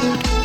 Bye.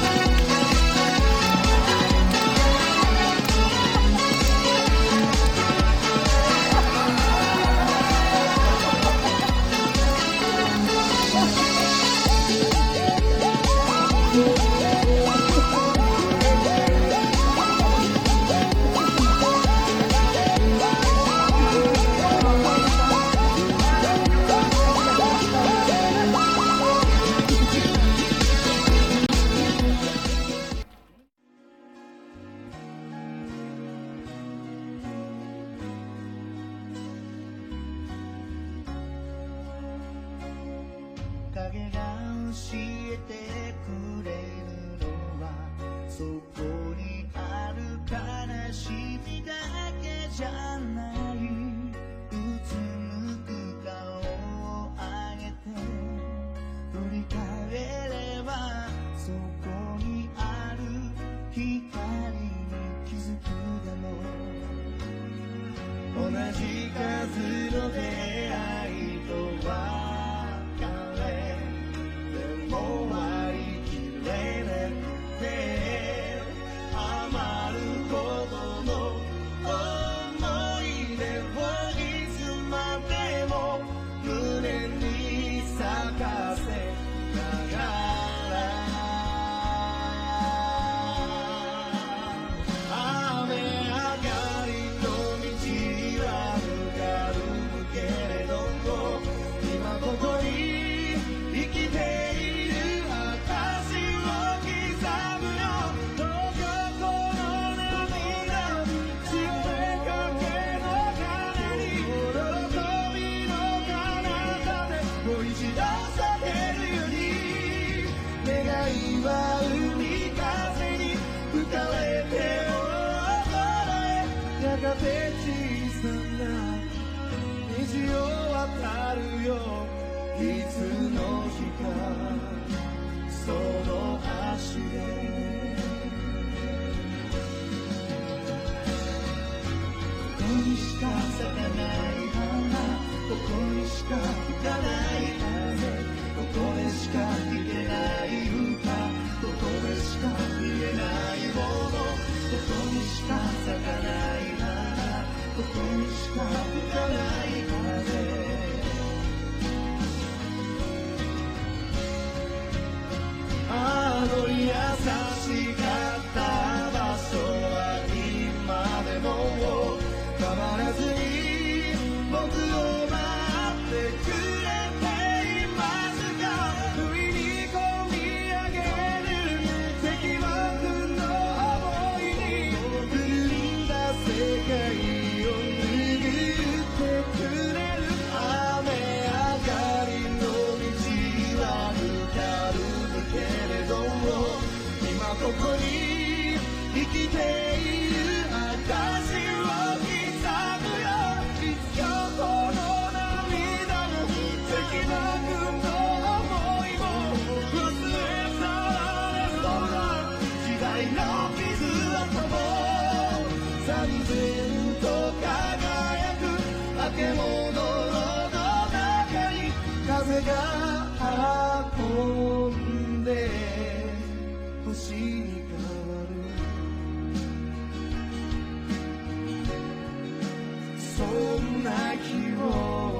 影が教えてくれるのはそこにある悲しみだけじゃないうつむく顔をあげて取り替えればそこにある光に気づくだろ同じ数の咲かない花ここにしか吹かない風ここでしか聞けない歌ここでしか見えないものここにしか咲かない花ここにしか吹かない風あの優しかっらずに僕を待ってくれていますか不意にこみ上げる石幕の想いに潤んだ世界を拭ってくれる雨上がりの道はぬかるけれども今ここに風が運んで星に変わる。そんな日を